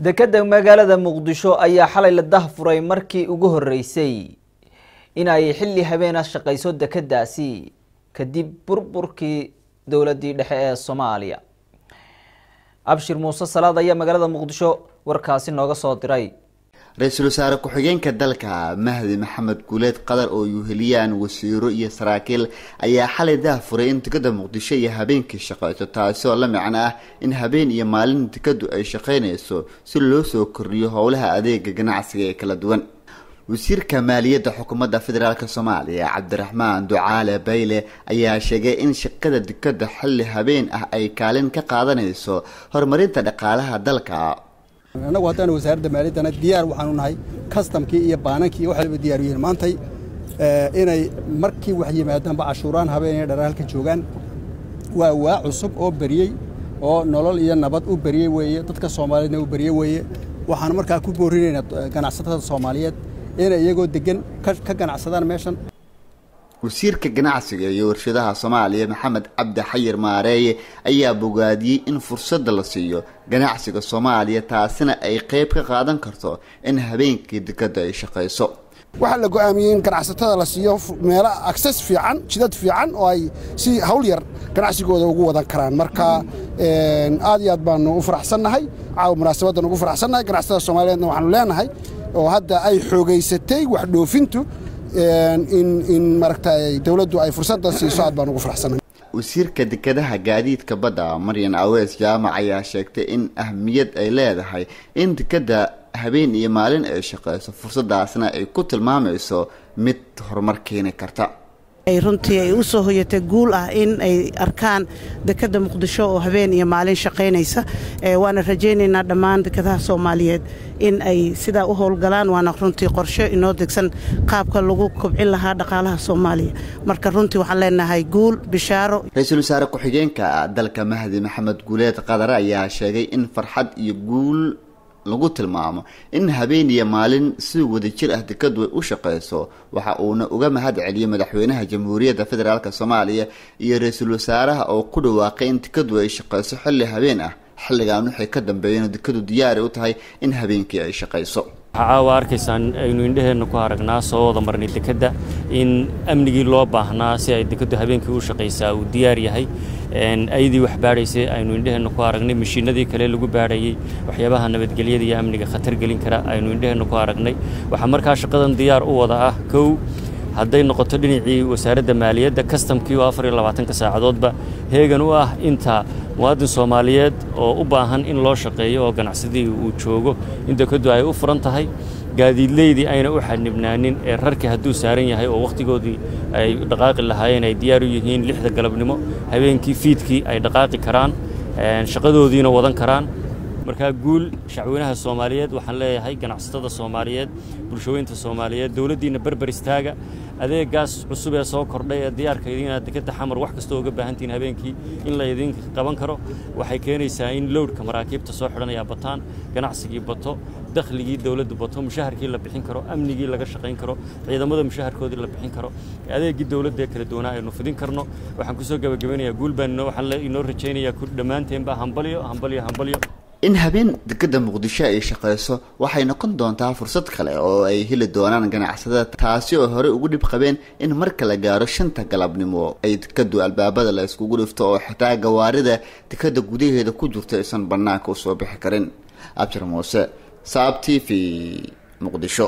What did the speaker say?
dekeda magaalada muqdisho ayaa xalay la dahfuray markii ugu horeysay in ay xilli habeena shaqeyso dekedaasi kadib burburkii dowladii dhexe ee soomaaliya. Abshir muuse salaad ayaa magaalada muqdisho warkaasi nooga soo diray ra'iisul wasaare ku-xigeenka dalka mahdi maxamed guuleed qadar oo yuheliyaan wasiiro iyo saraakiil ayaa xalay dahfuray in dekada muqdisho iyo habeenkii shaqeyso taasi oo la micno ah in habeen iyo maalin dekadu ay shaqeynayso si loo soo kordhiyo howlaha adeega ganacsiga ee kala duwan. Wasiirka maaliyadda xukuumadda federaalk soomaaliya cabdiraxmaan ducaale bayle ayaa sheegay in shaqada dekada xilli habeen ah ay kaalin ka qaadanayso horumarinta dhaqaalaha dalka annagu haddaan wasaaradda maaliyaddana diyaar waxaanu nahay kastamkii iyo baanankii iyo waxalba diyaar yihiin. Maantay inay markii wax yimaadaanba cashuuraan habeenaya dhara halka joogaan waa waa cusub oo beriyey oo nolol iyo nabad u beriyey weeye dadka soomaaliyeedna u beriyey weeye. Waxaan markaa ku boorinaynaa ganacsatada soomaaliyeed inay iyagoo degan ka ganacsadaan meeshan wasiirka ganacsiga iyo warshadaha soomaaliya maxamed cabdi xayir maareeye ayaa bogaadiyey in fursadda la siiyo ganacsiga soomaaliya taasina ay qeyb ka qaadan karto in habeenkii dekada ay shaqayso waxaa la go'aamiyey in ganacsatada la siiyo meelo akses fiican jidad fiican oo ay si hawl yar ganacsigooda ugu wadan karaan. Marka aad iyo aad baanu u faraxsannahay caawa munaasabaddan ugu faraxsannahay ganacsatada soomaaliyeedna waxaanu leenahay oo hadda ay xoogaysatay wax dhoofintu in maragtay dowladdu ay fursaddan siiso aad baan ugu faraxsannahay wasiirka dekedaha gaadiidka badda maryan awees jaamac ayaa sheegtay in ahmiyad ay leedahay in dekeda habeen iyo maalin ay shaqeyso. Fursadaasna ay ku tilmaamayso mid horumar keeni karta runtii ay u soo hoyatay guul ah in ay arkaan dekeda muqdisho oo habeen iyo maalin shaqaynaysa. Waana rajaynaynaa dhammaan dekadaha soomaaliyeed in ay sidaa u howlgalaan waana runtii qorshe inoo degsan qaabka lagu kobcin lahaa dhaqaalaha soomaaliya. Marka runtii waxaan leenahay guul bishaaro. Ra'iisul wasaare ku-xigeenka dalka mahdi maxamed guuleed qadare ayaa sheegay in farxad iyo guul lagu tilmaamo in habeen iyo maalin si wadajir ah dekadu ay u shaqeyso waxa uuna uga mahad celiyey madaxweynaha jamhuuriyadda federaalk soomaaliya iyo ra'iisul wasaaraha oo ku dhawaaqay in dekadu ay shaqeyso xilli habeen ah. Xilligan waxay ka dambeeyeen dekadu diyaari u tahay in habeenkii ay shaqeyso caawa arkaysaan aynu indhaheenna ku aragnaa soo wada marnay dekedda in amnigii loo baahnaa si ay dekadu habeenkii u shaqaysaa uu diyaar yahay. Ayadii wax baadhaysay aynu indhaheenna ku aragnay mashiinadii kale lagu baadhayey waxyaabaha nabadgelyada iyo amniga khatar gelin kara aynu indhaheenna ku aragnay waxaa markaa shaqadan diyaar u wada ah kow hadday noqoto dhinacii wasaaradda maaliyadda kastamkii oo afar iyo labaatanka saacadoodba heegan u ah inta muwaadin soomaaliyeed oo u baahan in loo shaqeeyo oo ganacsadii uu joogo. In dekadu ay u furan tahay gaadiidleydii ayna u xanibnaanin ee rarkii hadduu saaran yahay oo wakhtigoodii ay dhaqaaqi lahaayeen ay diyaar u yihiin lixda galabnimo habeenkii fiidkii ay dhaqaaqi karaan shaqadoodiina wadan karaan markaa guul shacweynaha soomaaliyeed waxaan leeyahay ganacsatada soomaaliyeed bulshooyinta soomaaliyeed dowladdiinna berber istaaga adeegaas cusub ee soo kordhay ee diyaarkaydi inaad dekeda xamar wax kastoo uga baahantihiin habeenkii in la idin qaban karo waxay keenaysaa in lowdhka maraakiibta soo xidhanayaa bataan ganacsigii bato dakhligii dowladdu bato mushaharkii la bixin karo amnigii laga shaqayn karo ciidamada mushaharkoodii la bixin karo adeegii dowladda ee kala duwanaa aynu fidin karno waxaan kusoo gabagabeynayaa guul baan waxaan inoo rajaynayaa dhammaanteenba hambalyo hambalyo hambalyo in habeen dekeda muqdisho ay shaqeyso waxay noqon doontaa fursad kale oo ay heli doonaan ganacsatada taasi oo horey ugu dhib qabeen in marka la gaaro shanta galabnimo ay dekadu albaabada la iskugu dhifto oo xitaa gawaarida dekada gudaheeda ku jirto aysan bannaanka u soo bixi karin. Abshir muuse saab t v muqdisho